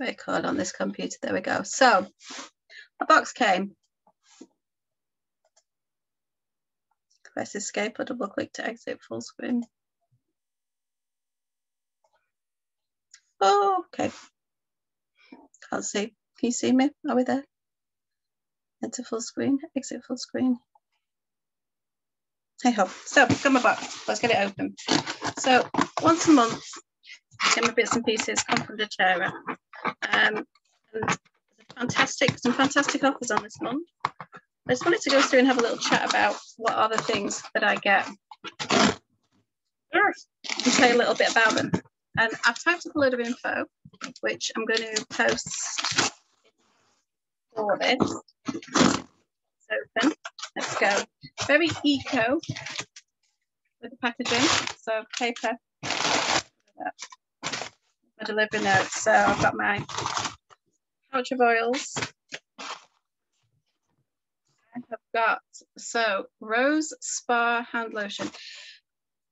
record on this computer. There we go. So a box came. Press escape or double click to exit full screen. Oh, okay. Can't see. Can you see me? Are we there? Enter full screen, exit full screen. Hey ho. So come about. Let's get it open. So once a month, get my bits and pieces come from the chair. Um, fantastic, some fantastic offers on this month. I just wanted to go through and have a little chat about what are the things that I get. And say a little bit about them. And I've typed up a load of info, which I'm going to post for this. open. Let's go. Very eco with the packaging. So paper. My delivery notes. So I've got my pouch of oils. I have got so Rose Spa hand lotion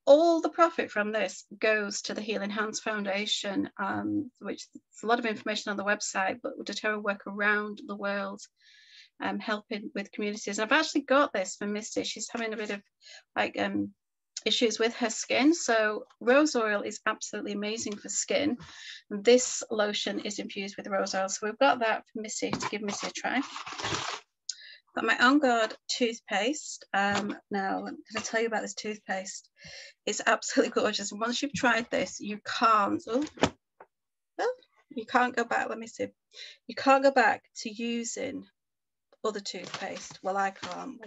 all the profit from this goes to the Healing Hands Foundation, um, which is a lot of information on the website, but doTERRA work around the world um, helping with communities. And I've actually got this for Misty. She's having a bit of like um, issues with her skin. So rose oil is absolutely amazing for skin. This lotion is infused with rose oil. So we've got that for Missy to give Missy a try. Got my On Guard toothpaste. Um, now, I'm going to tell you about this toothpaste. It's absolutely gorgeous. And once you've tried this, you can't, oh, oh, you can't go back. Let me see. You can't go back to using other toothpaste. Well, I can't.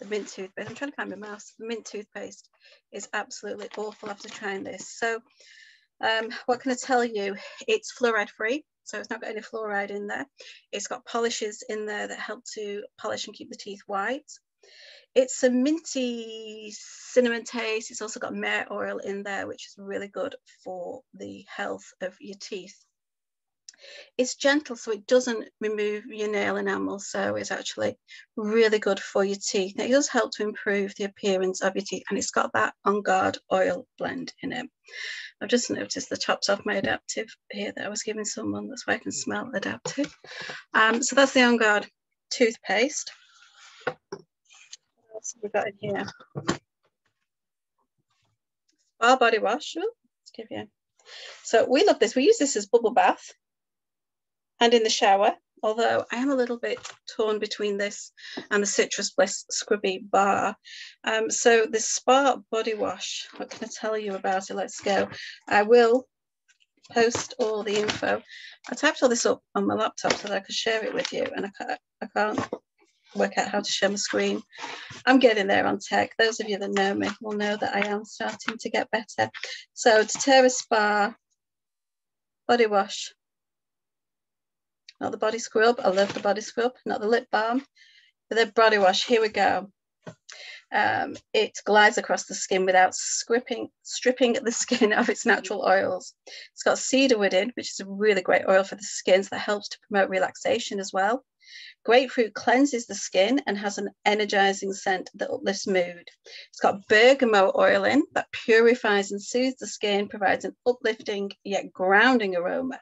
The mint toothpaste. I'm trying to find my mouse. The mint toothpaste is absolutely awful after trying this. So, um, what can I tell you? It's fluoride free. So it's not got any fluoride in there. It's got polishes in there that help to polish and keep the teeth white. It's a minty cinnamon taste. It's also got myrrh oil in there, which is really good for the health of your teeth. It's gentle, so it doesn't remove your nail enamel, so it's actually really good for your teeth. It does help to improve the appearance of your teeth, and it's got that On Guard oil blend in it. I've just noticed the tops off my Adaptiv here that I was giving someone, that's why I can smell Adaptiv. Um, so that's the On Guard toothpaste. What else have we got in here? Spa body wash. Ooh, let's give you. So we love this. We use this as bubble bath and in the shower, although I am a little bit torn between this and the Citrus Bliss Scrubby Bar. Um, so the Spa Body Wash, what can I tell you about it? Let's go. I will post all the info. I typed all this up on my laptop so that I could share it with you and I can't, I can't work out how to share my screen. I'm getting there on tech. Those of you that know me will know that I am starting to get better. So doTERRA Spa Body Wash not the body scrub. I love the body scrub, not the lip balm. But the body wash, here we go. Um, it glides across the skin without stripping, stripping the skin of its natural oils. It's got cedarwood in, which is a really great oil for the skin, so that helps to promote relaxation as well. Grapefruit cleanses the skin and has an energizing scent that uplifts mood. It's got bergamot oil in that purifies and soothes the skin, provides an uplifting yet grounding aroma.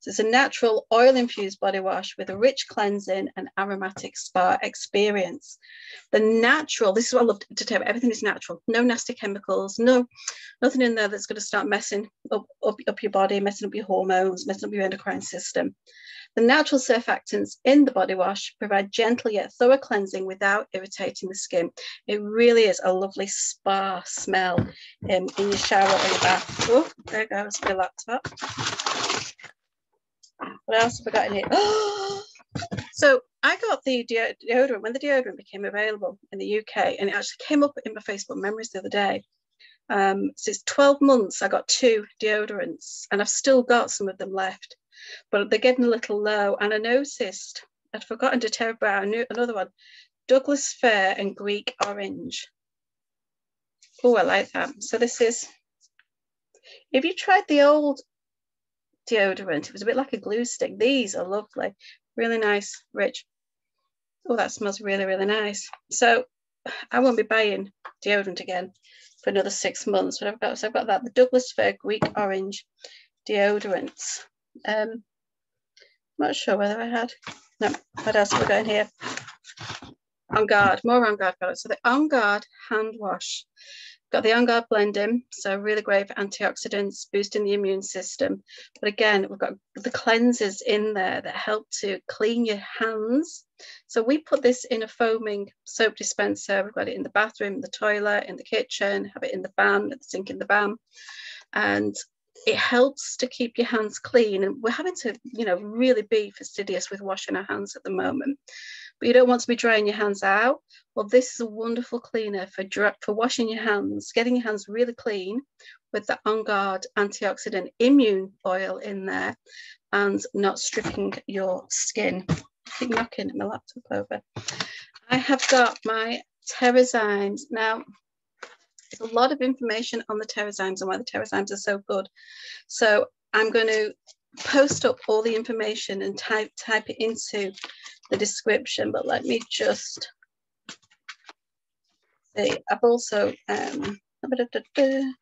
So it's a natural oil infused body wash with a rich cleansing and aromatic spa experience. The natural, this is what I love to tell you, everything is natural. No nasty chemicals, no nothing in there that's going to start messing up, up, up your body, messing up your hormones, messing up your endocrine system. The natural surfactants in the body wash provide gentle yet thorough cleansing without irritating the skin. It really is a lovely spa smell um, in your shower or your bath. Oh, there goes my laptop. What else have I got in here? so I got the deodorant when the deodorant became available in the UK, and it actually came up in my Facebook memories the other day. Um, so it's 12 months, I got two deodorants, and I've still got some of them left but they're getting a little low. And I noticed, I'd forgotten to tell about another one, Douglas Fir and Greek Orange. Oh, I like that. So this is, if you tried the old deodorant, it was a bit like a glue stick. These are lovely, really nice, rich. Oh, that smells really, really nice. So I won't be buying deodorant again for another six months. But I've got so I've got that the Douglas Fir Greek Orange deodorants. Um, not sure whether I had. No, what else have we got in here? On guard, more on guard products. So the on guard hand wash. Got the on guard blending, so really great for antioxidants, boosting the immune system. But again, we've got the cleansers in there that help to clean your hands. So we put this in a foaming soap dispenser. We've got it in the bathroom, the toilet, in the kitchen, have it in the van, at the sink in the van. And it helps to keep your hands clean. And we're having to, you know, really be fastidious with washing our hands at the moment. But you don't want to be drying your hands out. Well, this is a wonderful cleaner for for washing your hands, getting your hands really clean with the On Guard antioxidant immune oil in there and not stripping your skin. I keep knocking my laptop over. I have got my Terrazymes. Now, a lot of information on the Terrazymes and why the Terrazymes are so good. So I'm going to post up all the information and type type it into the description, but let me just see. I've also um it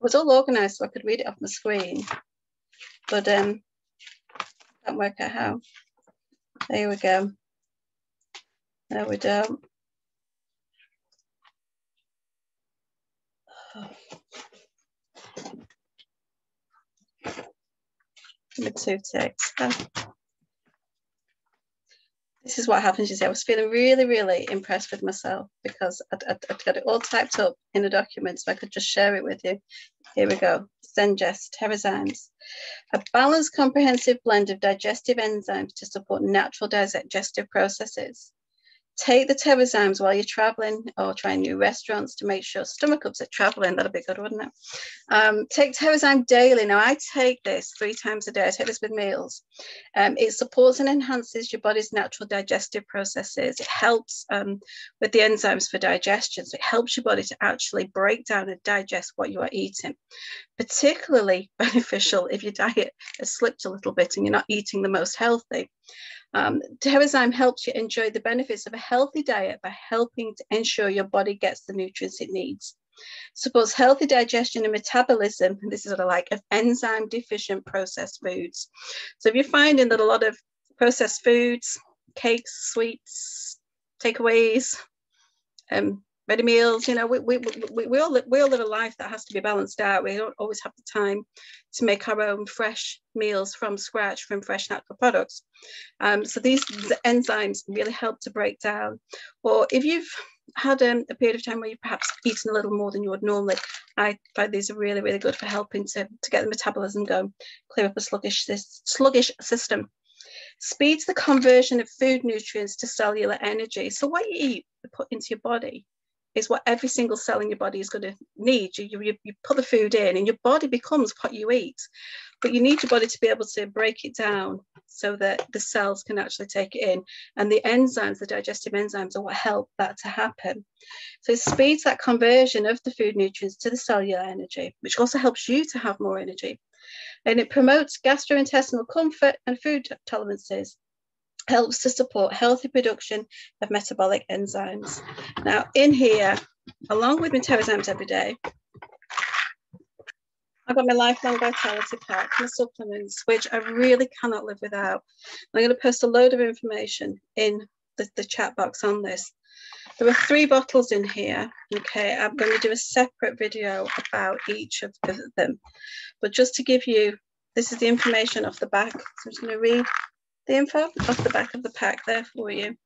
was all organized so I could read it off my screen, but um can't work out how. There we go. There we go. Number two text. This is what happens, you see. I was feeling really, really impressed with myself because I'd, I'd, I'd got it all typed up in a document so I could just share it with you. Here we go. Zengest, Terrazymes. A balanced, comprehensive blend of digestive enzymes to support natural digestive processes. Take the Terrazymes while you're traveling or trying new restaurants to make sure stomach upset traveling. That'd be good, wouldn't it? Um, take Terrazyme daily. Now, I take this three times a day. I take this with meals. Um, it supports and enhances your body's natural digestive processes. It helps um, with the enzymes for digestion. So it helps your body to actually break down and digest what you are eating. Particularly beneficial if your diet has slipped a little bit and you're not eating the most healthy. Um, helps you enjoy the benefits of a healthy diet by helping to ensure your body gets the nutrients it needs. Supports healthy digestion and metabolism, this is what I like, of enzyme deficient processed foods. So if you're finding that a lot of processed foods, cakes, sweets, takeaways, um, ready meals. You know, we, we, we, we, all, live, we all live a life that has to be balanced out. We don't always have the time to make our own fresh meals from scratch from fresh natural products. Um, so these the enzymes really help to break down. Or if you've had um, a period of time where you've perhaps eaten a little more than you would normally, I find these are really, really good for helping to, to get the metabolism going, clear up a sluggish, sluggish system speeds the conversion of food nutrients to cellular energy. So what you eat, put into your body, is what every single cell in your body is going to need. You, you, you put the food in and your body becomes what you eat. But you need your body to be able to break it down so that the cells can actually take it in. And the enzymes, the digestive enzymes, are what help that to happen. So it speeds that conversion of the food nutrients to the cellular energy, which also helps you to have more energy. And it promotes gastrointestinal comfort and food tolerances helps to support healthy production of metabolic enzymes. Now, in here, along with my Terrazymes every day, I've got my lifelong vitality pack, my supplements, which I really cannot live without. I'm going to post a load of information in the, the chat box on this. There are three bottles in here. Okay, I'm going to do a separate video about each of them. But just to give you, this is the information off the back. So I'm just going to read the info off the back of the pack there for you.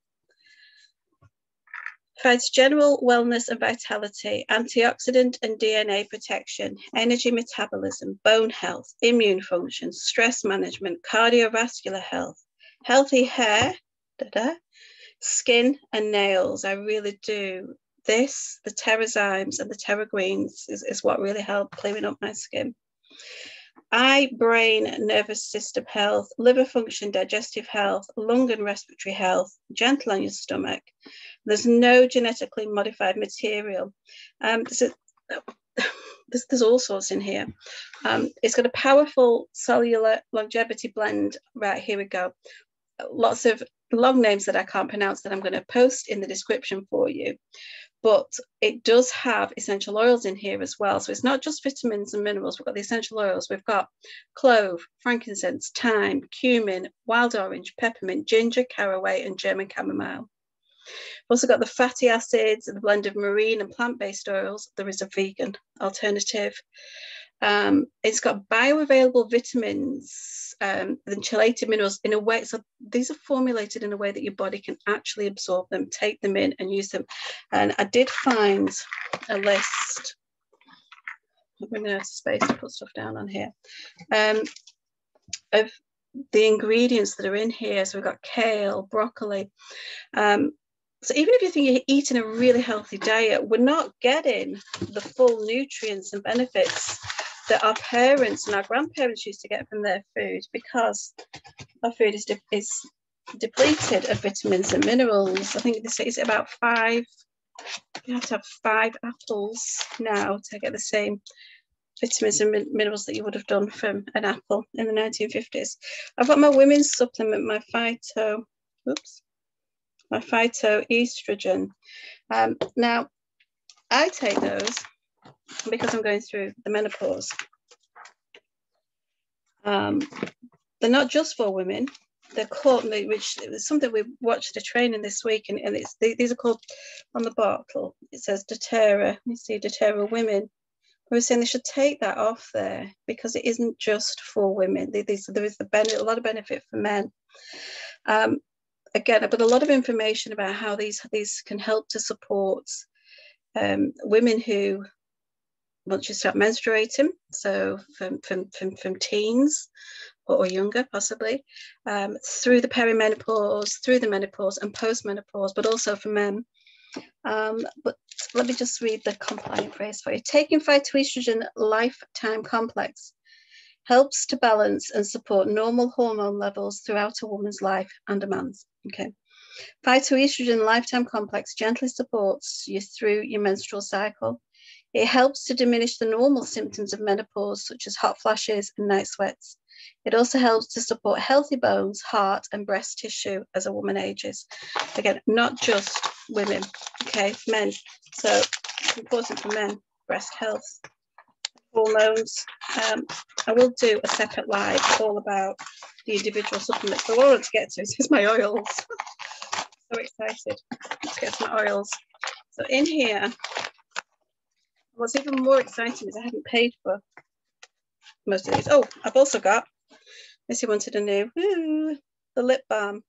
Provides general wellness and vitality, antioxidant and DNA protection, energy metabolism, bone health, immune function, stress management, cardiovascular health, healthy hair, da -da, skin and nails. I really do. This, the Terrazymes and the Terra Greens is, is what really helped clearing up my skin eye, brain, nervous system health, liver function, digestive health, lung and respiratory health, gentle on your stomach. There's no genetically modified material. Um, there's, a, there's, there's, all sorts in here. Um, it's got a powerful cellular longevity blend. Right, here we go. Lots of long names that I can't pronounce that I'm going to post in the description for you. But it does have essential oils in here as well. So it's not just vitamins and minerals. We've got the essential oils. We've got clove, frankincense, thyme, cumin, wild orange, peppermint, ginger, caraway, and German chamomile. We've also got the fatty acids and the blend of marine and plant-based oils. There is a vegan alternative. Um, it's got bioavailable vitamins um, and chelated minerals in a way. So these are formulated in a way that your body can actually absorb them, take them in, and use them. And I did find a list. I'm going to have space to put stuff down on here um, of the ingredients that are in here. So we've got kale, broccoli. Um, so even if you think you're eating a really healthy diet, we're not getting the full nutrients and benefits that our parents and our grandparents used to get from their food because our food is, de- is depleted of vitamins and minerals. I think this is about five, you have to have five apples now to get the same vitamins and min- minerals that you would have done from an apple in the 1950s. I've got my women's supplement, my phyto, oops, my phytoestrogen. Um, now, I take those because I'm going through the menopause. Um, they're not just for women. They're called, which is something we watched a training this week, and, and it's these are called on the bottle. It says doTERRA. You see doTERRA women. We were saying they should take that off there because it isn't just for women. These, there is the benefit, a lot of benefit for men. Um, again, but a lot of information about how these these can help to support um, women who once you start menstruating, so from, from, from, from teens or, or younger possibly, um, through the perimenopause, through the menopause and postmenopause, but also for men. Um, but let me just read the compliant phrase for you. Taking phytoestrogen lifetime complex helps to balance and support normal hormone levels throughout a woman's life and a man's. Okay. Phytoestrogen lifetime complex gently supports you through your menstrual cycle it helps to diminish the normal symptoms of menopause, such as hot flashes and night sweats. It also helps to support healthy bones, heart, and breast tissue as a woman ages. Again, not just women, okay, men. So it's important for men, breast health, hormones. Um, I will do a separate live all about the individual supplements. So what I want to get to is my oils. so excited. Let's get some oils. So in here, what's even more exciting is I haven't paid for most of these. Oh, I've also got, Missy wanted a new, the lip balm.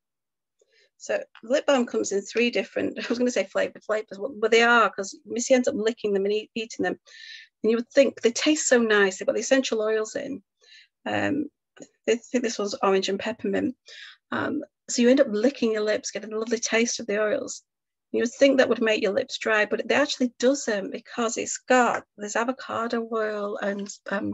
So the lip balm comes in three different, I was going to say flavor flavors, but they are because Missy ends up licking them and eat, eating them. And you would think they taste so nice. They've got the essential oils in. Um, I think this one's orange and peppermint. Um, so you end up licking your lips, getting a lovely taste of the oils. You would think that would make your lips dry, but it actually doesn't because it's got this avocado oil and um,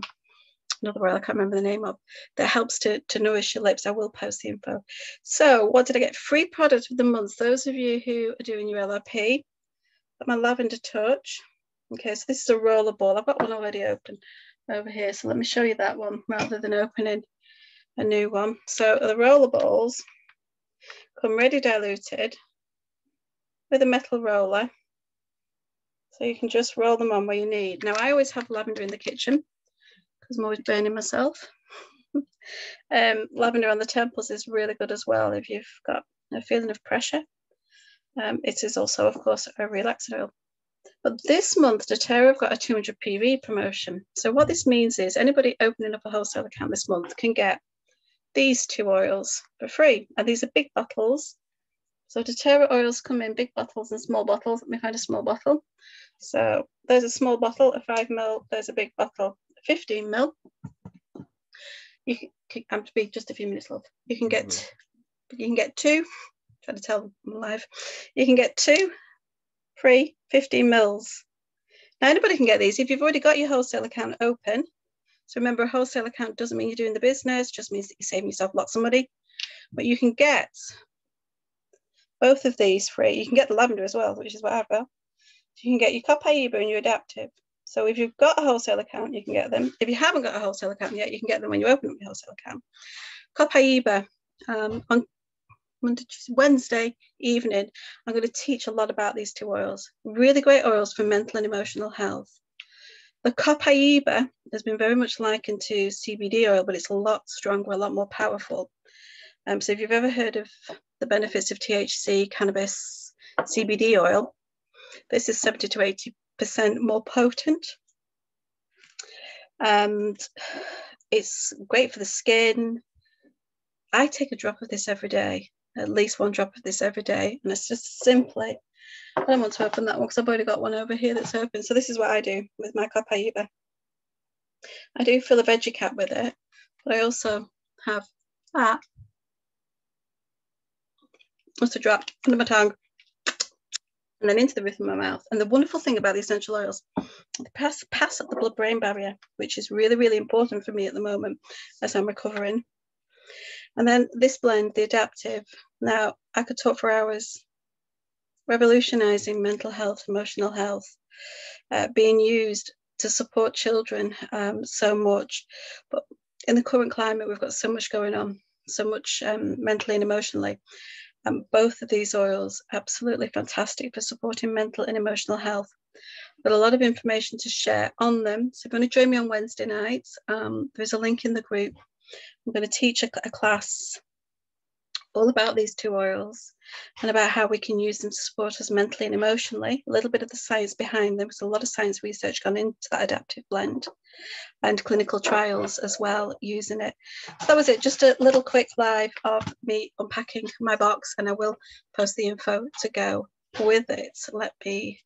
another oil I can't remember the name of that helps to, to nourish your lips. I will post the info. So, what did I get? Free product of the month. Those of you who are doing your LRP, my lavender touch. Okay, so this is a roller ball. I've got one already open over here. So let me show you that one rather than opening a new one. So the roller balls come ready diluted with a metal roller. So you can just roll them on where you need. Now I always have lavender in the kitchen because I'm always burning myself. um, lavender on the temples is really good as well if you've got a feeling of pressure. Um, it is also, of course, a relaxant oil. But this month, doTERRA have got a 200 PV promotion. So what this means is anybody opening up a wholesale account this month can get these two oils for free. And these are big bottles so doTERRA oils come in big bottles and small bottles. Let me find a small bottle. So there's a small bottle, a five mil. There's a big bottle, 15 mil. You can, I'm to be just a few minutes love. You can get, mm-hmm. you can get two. Try to tell them live. You can get two free 15 mils. Now anybody can get these if you've already got your wholesale account open. So remember, a wholesale account doesn't mean you're doing the business, just means that you're saving yourself lots of money. But you can get both of these free. You can get the lavender as well, which is what I've got. you can get your Copaiba and your Adaptiv. So if you've got a wholesale account, you can get them. If you haven't got a wholesale account yet, you can get them when you open up your wholesale account. Copaiba um, on Monday, Tuesday, Wednesday evening, I'm going to teach a lot about these two oils. Really great oils for mental and emotional health. The copaiba has been very much likened to CBD oil, but it's a lot stronger, a lot more powerful. Um, so if you've ever heard of the benefits of THC, cannabis, CBD oil, this is 70 to 80% more potent. And it's great for the skin. I take a drop of this every day, at least one drop of this every day. And it's just simply, I don't want to open that one because I've already got one over here that's open. So this is what I do with my copaiba. I do fill a veggie cap with it, but I also have that. Just have dropped under my tongue and then into the roof of my mouth. And the wonderful thing about the essential oils, they pass, pass up the blood brain barrier, which is really, really important for me at the moment as I'm recovering. And then this blend, the Adaptiv. Now, I could talk for hours, revolutionizing mental health, emotional health, uh, being used to support children um, so much. But in the current climate, we've got so much going on, so much um, mentally and emotionally. Both of these oils absolutely fantastic for supporting mental and emotional health. But a lot of information to share on them. So if you want to join me on Wednesday nights, um, there's a link in the group. I'm going to teach a, a class all about these two oils and about how we can use them to support us mentally and emotionally, a little bit of the science behind them, because a lot of science research gone into that Adaptiv blend and clinical trials as well using it. So that was it, just a little quick live of me unpacking my box and I will post the info to go with it. So let me